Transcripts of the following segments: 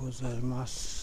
ございます。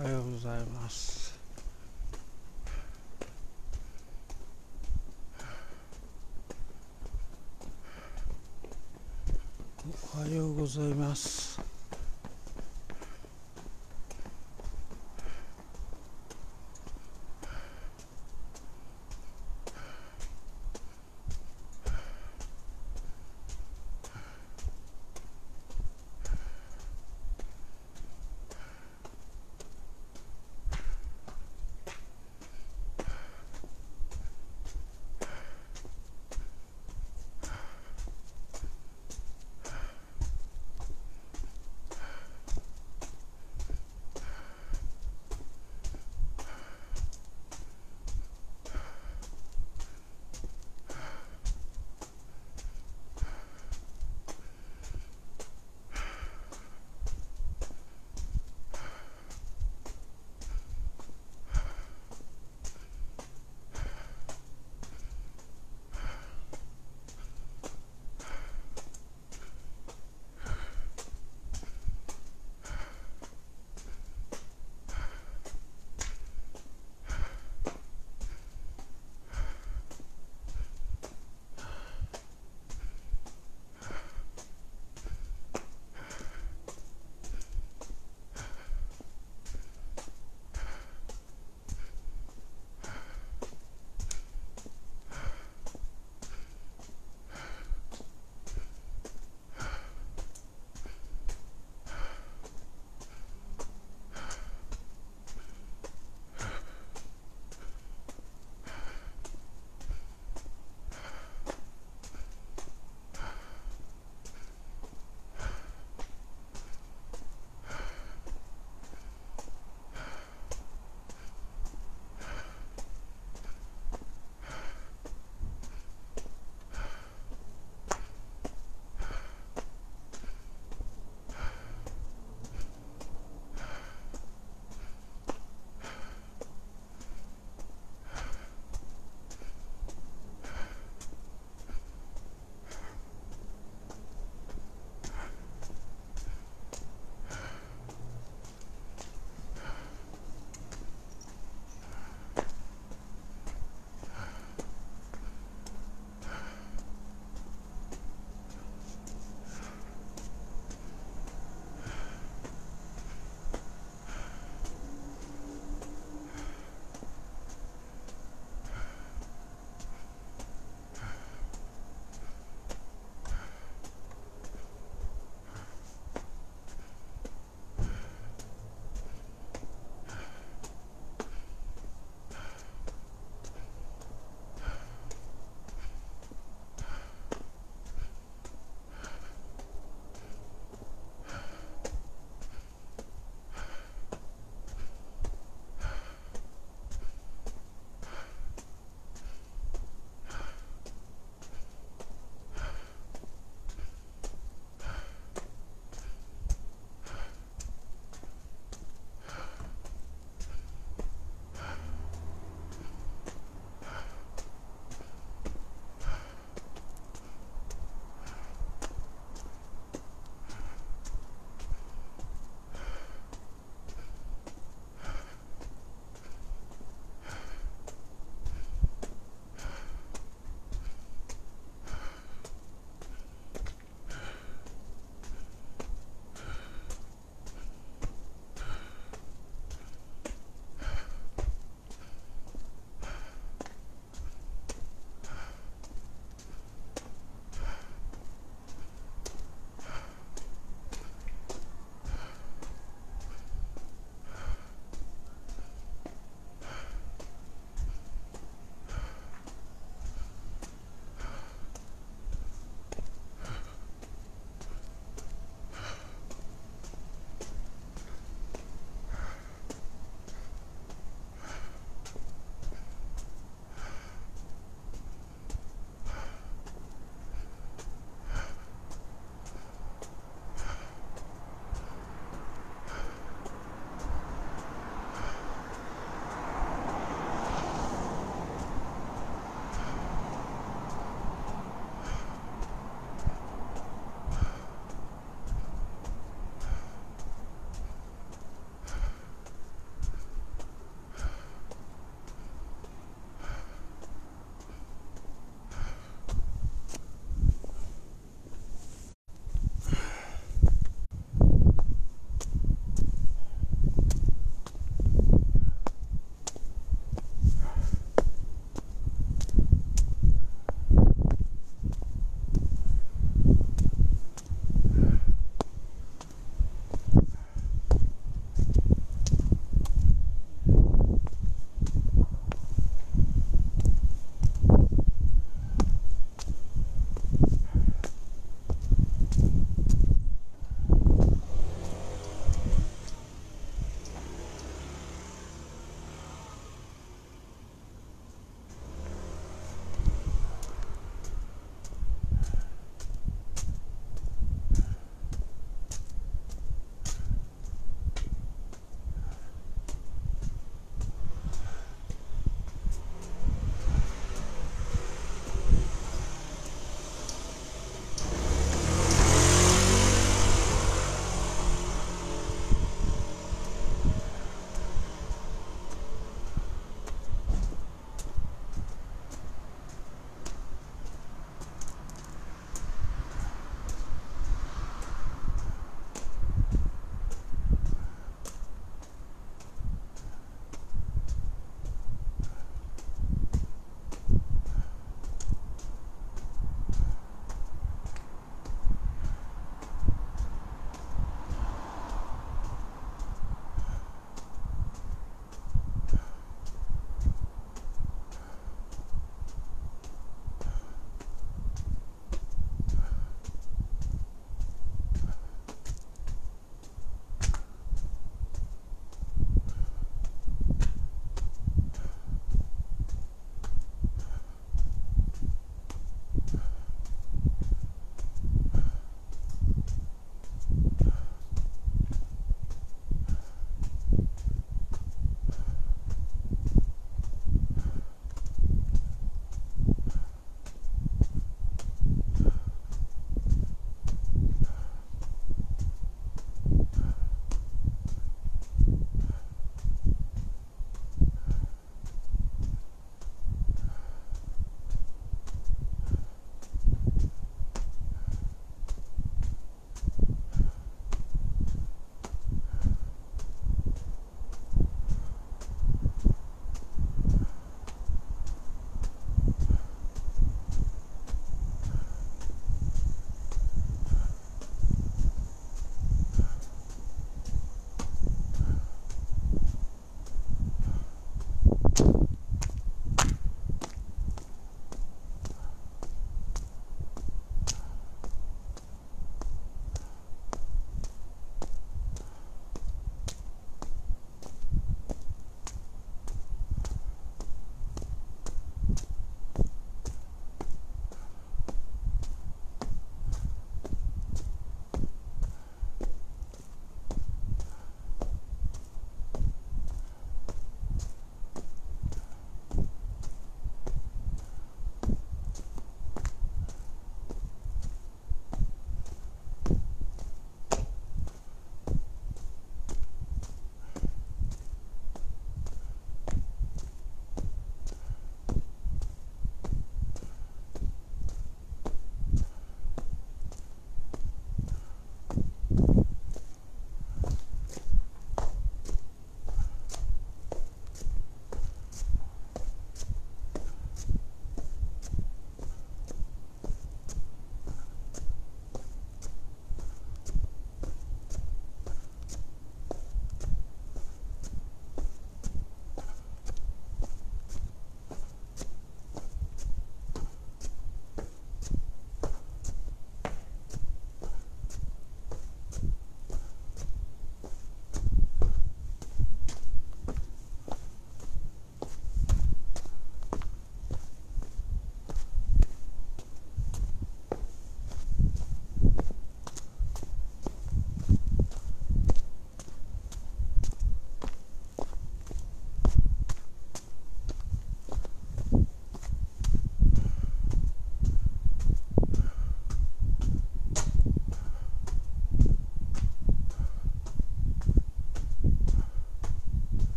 おはようございます。おはようございます。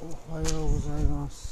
おはようございます。